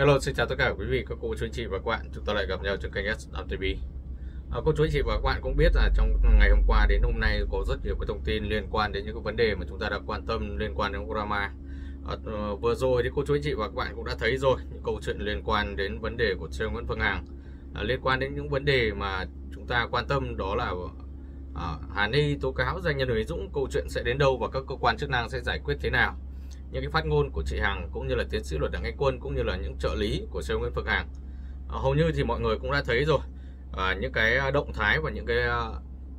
Hello, xin chào tất cả quý vị, các cô chú anh chị và các bạn. Chúng ta lại gặp nhau trên kênh S TV. À, cô chú anh chị và các bạn cũng biết là trong ngày hôm qua đến hôm nay có rất nhiều cái thông tin liên quan đến những cái vấn đề mà chúng ta đã quan tâm liên quan đến drama. À, ờ, vừa rồi thì cô chú anh chị và các bạn cũng đã thấy rồi những câu chuyện liên quan đến vấn đề của Trương Nguyễn Phương Hằng à, liên quan đến những vấn đề mà chúng ta quan tâm đó là à, Hà Ni tố cáo danh nhân Huỳnh Dũng câu chuyện sẽ đến đâu và các cơ quan chức năng sẽ giải quyết thế nào những cái phát ngôn của chị Hằng cũng như là tiến sĩ luật đảng Anh Quân cũng như là những trợ lý của CEO Nguyễn Phương Hằng. À, hầu như thì mọi người cũng đã thấy rồi. À, những cái à, động thái và những cái à,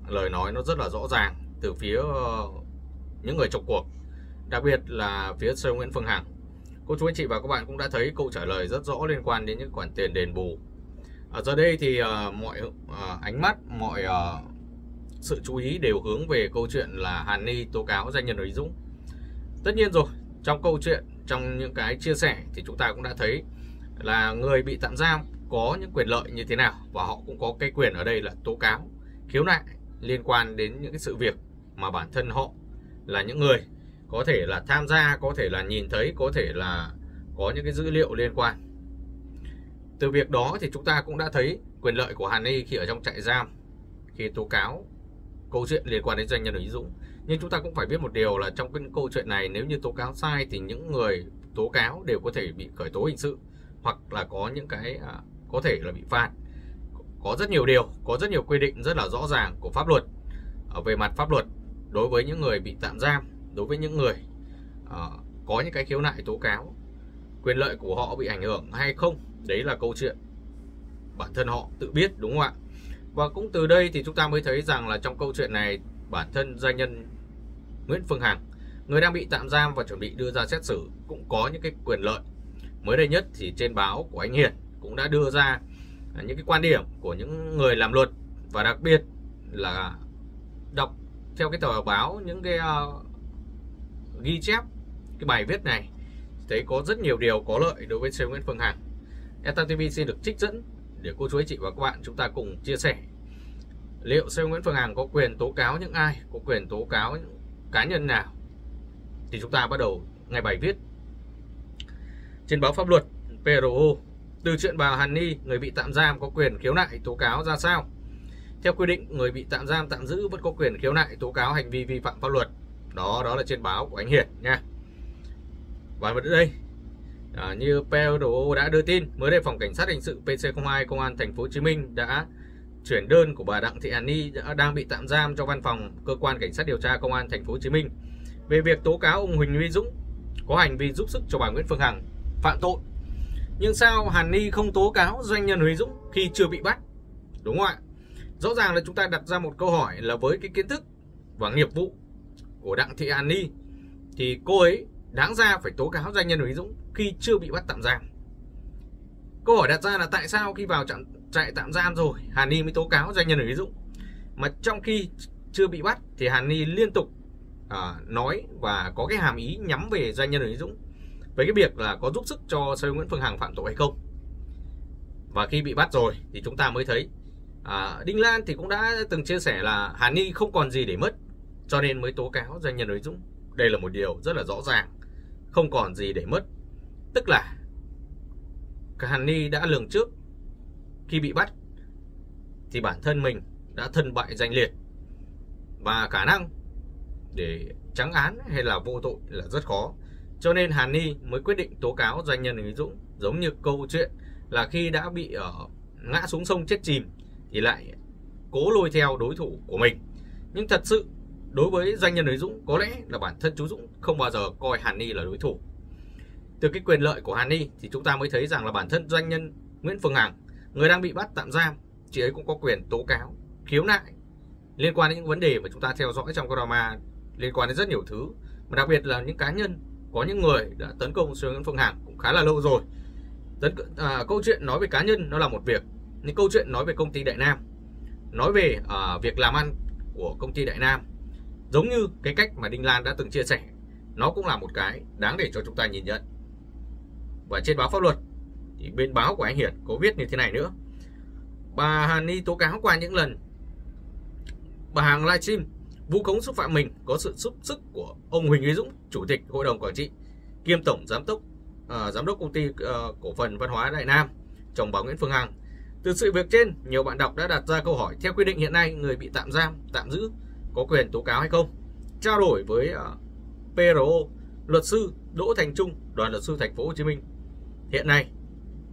lời nói nó rất là rõ ràng từ phía uh, những người trong cuộc đặc biệt là phía CEO Nguyễn Phương Hằng. Cô chú anh chị và các bạn cũng đã thấy câu trả lời rất rõ liên quan đến những khoản tiền đền bù. Ở giờ đây thì uh, mọi uh, ánh mắt mọi uh, sự chú ý đều hướng về câu chuyện là Hàn Ni tố cáo doanh nhân Lý Dũng. Tất nhiên rồi trong câu chuyện, trong những cái chia sẻ thì chúng ta cũng đã thấy là người bị tạm giam có những quyền lợi như thế nào và họ cũng có cái quyền ở đây là tố cáo, khiếu nại liên quan đến những cái sự việc mà bản thân họ là những người có thể là tham gia, có thể là nhìn thấy, có thể là có những cái dữ liệu liên quan. Từ việc đó thì chúng ta cũng đã thấy quyền lợi của Hàn Ni khi ở trong trại giam, khi tố cáo câu chuyện liên quan đến doanh nhân Lý Dũng nhưng chúng ta cũng phải biết một điều là trong cái câu chuyện này nếu như tố cáo sai thì những người tố cáo đều có thể bị khởi tố hình sự hoặc là có những cái à, có thể là bị phạt. Có rất nhiều điều có rất nhiều quy định rất là rõ ràng của pháp luật à, về mặt pháp luật đối với những người bị tạm giam đối với những người à, có những cái khiếu nại tố cáo quyền lợi của họ bị ảnh hưởng hay không đấy là câu chuyện bản thân họ tự biết đúng không ạ? Và cũng từ đây thì chúng ta mới thấy rằng là trong câu chuyện này bản thân doanh nhân Nguyễn Phương Hằng người đang bị tạm giam và chuẩn bị đưa ra xét xử cũng có những cái quyền lợi mới đây nhất thì trên báo của anh Hiền cũng đã đưa ra những cái quan điểm của những người làm luật và đặc biệt là đọc theo cái tờ báo những cái uh, ghi chép cái bài viết này thấy có rất nhiều điều có lợi đối với CEO Nguyễn Phương Hằng. Eta TV xin được trích dẫn để cô chú anh chị và các bạn chúng ta cùng chia sẻ liệu CEO Nguyễn Phương Hằng có quyền tố cáo những ai, có quyền tố cáo những cá nhân nào? Thì chúng ta bắt đầu ngay bài viết. Trên báo pháp luật PRO từ chuyện bà Hàn Ni người bị tạm giam có quyền khiếu nại tố cáo ra sao? Theo quy định người bị tạm giam tạm giữ vẫn có quyền khiếu nại tố cáo hành vi vi phạm pháp luật. Đó đó là trên báo của anh Hiển nha. Và ở đây à, như PRO đã đưa tin mới đây phòng cảnh sát hình sự PC02 công an thành phố Hồ Chí Minh đã chuyển đơn của bà Đặng Thị Hàn Ni đang bị tạm giam trong văn phòng cơ quan cảnh sát điều tra công an thành phố Hồ Chí Minh về việc tố cáo ông Huỳnh Uy Dũng có hành vi giúp sức cho bà Nguyễn Phương Hằng, phạm tội. Nhưng sao Hàn Ni không tố cáo doanh nhân Huỳnh Dũng khi chưa bị bắt? Đúng không ạ? Rõ ràng là chúng ta đặt ra một câu hỏi là với cái kiến thức và nghiệp vụ của Đặng Thị Hàn Ni thì cô ấy đáng ra phải tố cáo doanh nhân Huỳnh Dũng khi chưa bị bắt tạm giam. Câu hỏi đặt ra là tại sao khi vào trạm trại tạm giam rồi. Hàn Ni mới tố cáo doanh nhân ở ví dụ mà trong khi chưa bị bắt thì Hàn Ni liên tục à, nói và có cái hàm ý nhắm về doanh nhân ở ví dụ với cái việc là có giúp sức cho Sơ Nguyễn Phương Hằng phạm tội hay không. Và khi bị bắt rồi thì chúng ta mới thấy à, Đinh Lan thì cũng đã từng chia sẻ là Hàn Ni không còn gì để mất cho nên mới tố cáo doanh nhân Huỳnh Dũng đây là một điều rất là rõ ràng không còn gì để mất. Tức là Hàn Ni đã lường trước khi bị bắt, thì bản thân mình đã thân bại danh liệt. Và khả năng để trắng án hay là vô tội là rất khó. Cho nên Hàn Ni mới quyết định tố cáo doanh nhân Lý Dũng. Giống như câu chuyện là khi đã bị ở ngã xuống sông chết chìm thì lại cố lôi theo đối thủ của mình. Nhưng thật sự, đối với doanh nhân Lý Dũng, có lẽ là bản thân chú Dũng không bao giờ coi Hàn Ni là đối thủ. Từ cái quyền lợi của Hàn Ni thì chúng ta mới thấy rằng là bản thân doanh nhân Nguyễn Phương Hằng người đang bị bắt tạm giam chị ấy cũng có quyền tố cáo khiếu nại liên quan đến những vấn đề mà chúng ta theo dõi trong drama liên quan đến rất nhiều thứ. Mà đặc biệt là những cá nhân có những người đã tấn công Sương Nguyễn Phương Hằng cũng khá là lâu rồi. Tấn, à, câu chuyện nói về cá nhân nó là một việc nhưng câu chuyện nói về công ty Đại Nam nói về à, việc làm ăn của công ty Đại Nam giống như cái cách mà Đinh Lan đã từng chia sẻ nó cũng là một cái đáng để cho chúng ta nhìn nhận. Và trên báo pháp luật thì bên báo của anh Hiển có viết như thế này nữa bà Hàn Ni tố cáo qua những lần bà Hằng livestream vu khống xúc phạm mình có sự giúp sức của ông Huỳnh Uy Dũng chủ tịch hội đồng quản trị kiêm tổng giám đốc uh, giám đốc công ty uh, cổ phần văn hóa Đại Nam, chồng bà Nguyễn Phương Hằng. Từ sự việc trên, nhiều bạn đọc đã đặt ra câu hỏi theo quy định hiện nay người bị tạm giam, tạm giữ có quyền tố cáo hay không? Trao đổi với ờ, uh, PRO, luật sư Đỗ Thành Trung, đoàn luật sư thành phố Hồ Chí Minh. Hiện nay,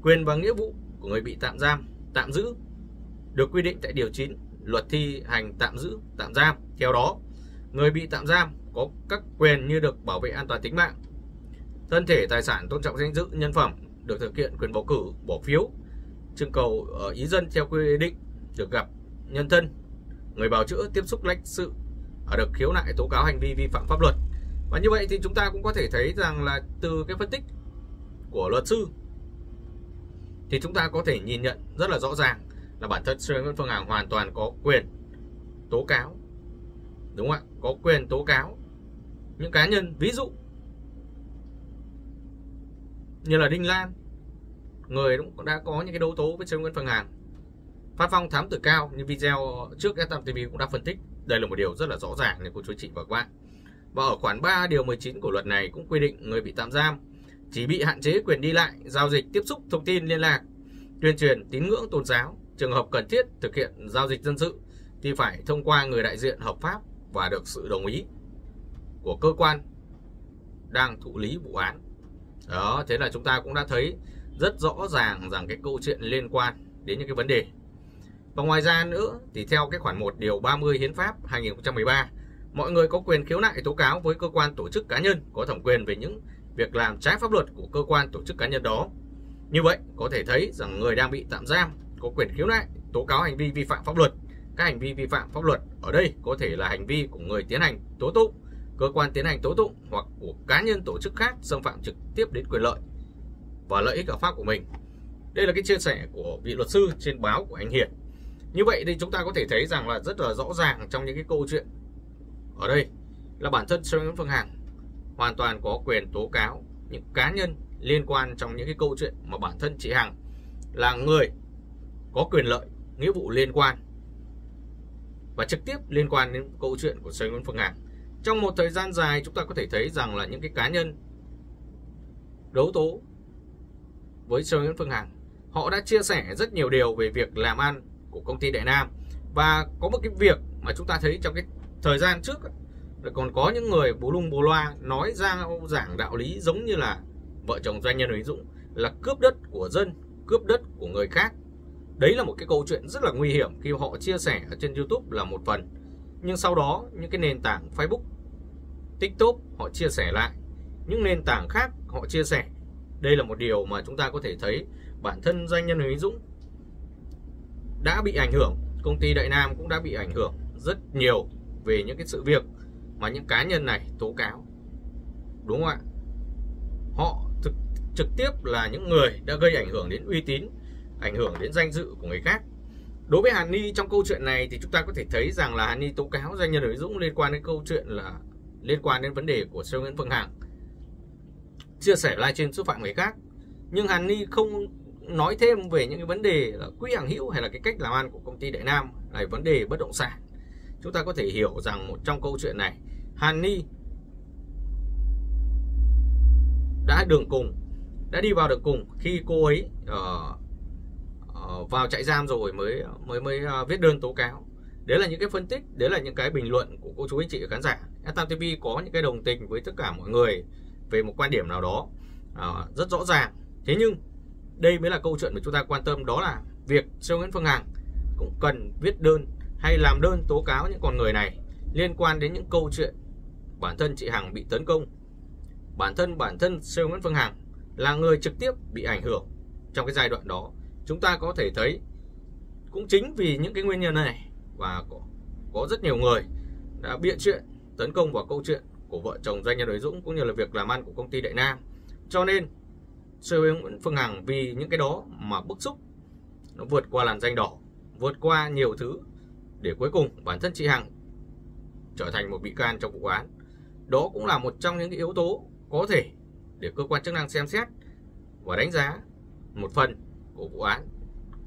quyền và nghĩa vụ của người bị tạm giam, tạm giữ được quy định tại điều 9 luật thi hành tạm giữ, tạm giam. Theo đó, người bị tạm giam có các quyền như được bảo vệ an toàn tính mạng, thân thể, tài sản, tôn trọng danh dự, nhân phẩm, được thực hiện quyền bầu cử, bỏ phiếu, trưng cầu ở ý dân theo quy định, được gặp nhân thân, người bào chữa, tiếp xúc lãnh sự, ở được khiếu nại tố cáo hành vi vi phạm pháp luật. Và như vậy thì chúng ta cũng có thể thấy rằng là từ cái phân tích của luật sư thì chúng ta có thể nhìn nhận rất là rõ ràng là bản thân Sơn Nguyễn Phương Hằng hoàn toàn có quyền tố cáo. Đúng không ạ? Có quyền tố cáo những cá nhân, ví dụ như là Đinh Lan, người cũng đã có những cái đấu tố với trương Nguyễn Phương Hằng. Phát phong thám tử cao như video trước FM TV cũng đã phân tích. Đây là một điều rất là rõ ràng này cô chú chị và các bạn. Và ở khoản 3 điều 19 của luật này cũng quy định người bị tạm giam chỉ bị hạn chế quyền đi lại, giao dịch, tiếp xúc, thông tin, liên lạc, tuyên truyền, tín ngưỡng tôn giáo, trường hợp cần thiết thực hiện giao dịch dân sự thì phải thông qua người đại diện hợp pháp và được sự đồng ý của cơ quan đang thụ lý vụ án. Đó, thế là chúng ta cũng đã thấy rất rõ ràng rằng cái câu chuyện liên quan đến những cái vấn đề. Và ngoài ra nữa thì theo cái khoản 1 điều 30 Hiến pháp 2013, mọi người có quyền khiếu nại tố cáo với cơ quan tổ chức cá nhân có thẩm quyền về những việc làm trái pháp luật của cơ quan tổ chức cá nhân đó. Như vậy, có thể thấy rằng người đang bị tạm giam có quyền khiếu nại, tố cáo hành vi vi phạm pháp luật. Các hành vi vi phạm pháp luật ở đây có thể là hành vi của người tiến hành tố tụng, cơ quan tiến hành tố tụng hoặc của cá nhân tổ chức khác xâm phạm trực tiếp đến quyền lợi và lợi ích hợp pháp của mình. Đây là cái chia sẻ của vị luật sư trên báo của anh Hiền Như vậy thì chúng ta có thể thấy rằng là rất là rõ ràng trong những cái câu chuyện ở đây là bản thân Sơn Nguyễn Phương Hằng hoàn toàn có quyền tố cáo những cá nhân liên quan trong những cái câu chuyện mà bản thân chị Hằng là người có quyền lợi, nghĩa vụ liên quan và trực tiếp liên quan đến câu chuyện của Sơn Nguyễn Phương Hằng. Trong một thời gian dài chúng ta có thể thấy rằng là những cái cá nhân đấu tố với Sơn Nguyễn Phương Hằng họ đã chia sẻ rất nhiều điều về việc làm ăn của công ty Đại Nam và có một cái việc mà chúng ta thấy trong cái thời gian trước còn có những người bố lung bố loa nói ra giảng đạo lý giống như là vợ chồng doanh nhân Huỳnh Dũng là cướp đất của dân, cướp đất của người khác. Đấy là một cái câu chuyện rất là nguy hiểm khi họ chia sẻ ở trên YouTube là một phần. Nhưng sau đó những cái nền tảng Facebook, TikTok họ chia sẻ lại. Những nền tảng khác họ chia sẻ. Đây là một điều mà chúng ta có thể thấy bản thân doanh nhân Huỳnh Dũng đã bị ảnh hưởng. Công ty Đại Nam cũng đã bị ảnh hưởng rất nhiều về những cái sự việc mà những cá nhân này tố cáo. Đúng không ạ? Họ thực trực tiếp là những người đã gây ảnh hưởng đến uy tín, ảnh hưởng đến danh dự của người khác. Đối với Hàn Ni trong câu chuyện này thì chúng ta có thể thấy rằng là Hàn Ni tố cáo doanh nhân Nguyễn Dũng liên quan đến câu chuyện là liên quan đến vấn đề của Sêu Nguyễn Phương Hằng chia sẻ live trên xúc phạm người khác nhưng Hàn Ni không nói thêm về những cái vấn đề là quỹ hàng hữu hay là cái cách làm ăn của công ty Đại Nam là vấn đề bất động sản chúng ta có thể hiểu rằng một trong câu chuyện này Hàn Ni đã đường cùng đã đi vào được cùng khi cô ấy uh, uh, vào trại giam rồi mới mới mới uh, viết đơn tố cáo. Đấy là những cái phân tích đấy là những cái bình luận của cô chú anh chị khán giả. Tam TV có những cái đồng tình với tất cả mọi người về một quan điểm nào đó uh, rất rõ ràng. Thế nhưng đây mới là câu chuyện mà chúng ta quan tâm đó là việc Châu Nguyễn Phương Hằng cũng cần viết đơn hay làm đơn tố cáo những con người này liên quan đến những câu chuyện bản thân chị Hằng bị tấn công. Bản thân bản thân Sêu Nguyễn Phương Hằng là người trực tiếp bị ảnh hưởng. Trong cái giai đoạn đó chúng ta có thể thấy cũng chính vì những cái nguyên nhân này và có, có rất nhiều người đã bịa chuyện tấn công vào câu chuyện của vợ chồng doanh nhân Đới Dũng cũng như là việc làm ăn của công ty Đại Nam. Cho nên Sêu Nguyễn Phương Hằng vì những cái đó mà bức xúc nó vượt qua làn danh đỏ vượt qua nhiều thứ để cuối cùng bản thân chị Hằng trở thành một bị can trong vụ án. Đó cũng là một trong những yếu tố có thể để cơ quan chức năng xem xét và đánh giá một phần của vụ án.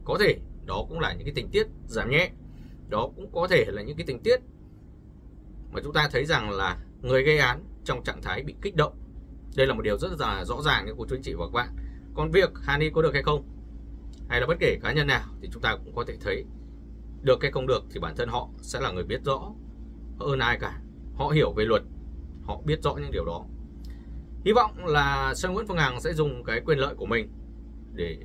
Có thể đó cũng là những cái tình tiết giảm nhẹ. Đó cũng có thể là những cái tình tiết mà chúng ta thấy rằng là người gây án trong trạng thái bị kích động đây là một điều rất là rõ ràng của quý chú anh chị và các bạn còn việc Hani có được hay không, hay là bất kể cá nhân nào thì chúng ta cũng có thể thấy được hay không được thì bản thân họ sẽ là người biết rõ hơn ai cả. Họ hiểu về luật họ biết rõ những điều đó. Hy vọng là Sơn Nguyễn Phương Hằng sẽ dùng cái quyền lợi của mình để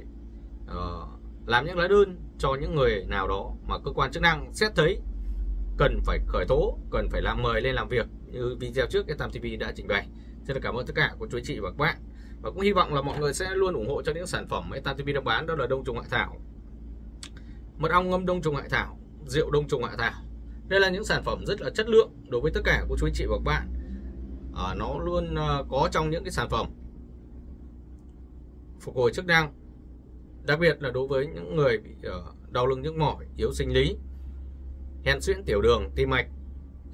uh, làm những lá đơn cho những người nào đó mà cơ quan chức năng xét thấy cần phải khởi tố cần phải làm mời lên làm việc như video trước Etam TV đã trình bày. Xin được cảm ơn tất cả cô chú chị và các bạn. Và cũng hy vọng là mọi người sẽ luôn ủng hộ cho những sản phẩm Etam TV đang bán đó là đông trùng hạ thảo mật ong ngâm đông trùng hạ thảo rượu đông trùng hạ thảo. Đây là những sản phẩm rất là chất lượng đối với tất cả cô chú anh chị và các bạn. À, nó luôn à, có trong những cái sản phẩm phục hồi chức năng đặc biệt là đối với những người bị à, đau lưng nhức mỏi yếu sinh lý hen suyễn tiểu đường tim mạch.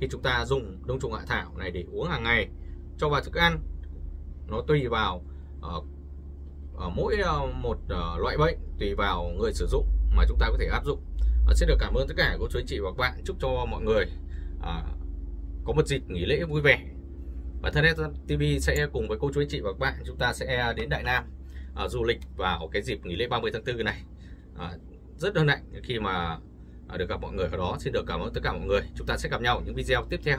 Khi chúng ta dùng đông trùng hạ thảo này để uống hàng ngày cho vào thức ăn nó tùy vào ở, ở mỗi một loại bệnh tùy vào người sử dụng mà chúng ta có thể áp dụng. À, xin được cảm ơn tất cả cô chú anh chị và các bạn. Chúc cho mọi người à, có một dịp nghỉ lễ vui vẻ. Và thân TV sẽ cùng với cô chú anh chị và các bạn chúng ta sẽ đến Đại Nam à, du lịch vào cái dịp nghỉ lễ 30 tháng 4 này. À, rất hân hạnh khi mà à, được gặp mọi người ở đó. Xin được cảm ơn tất cả mọi người. Chúng ta sẽ gặp nhau những video tiếp theo.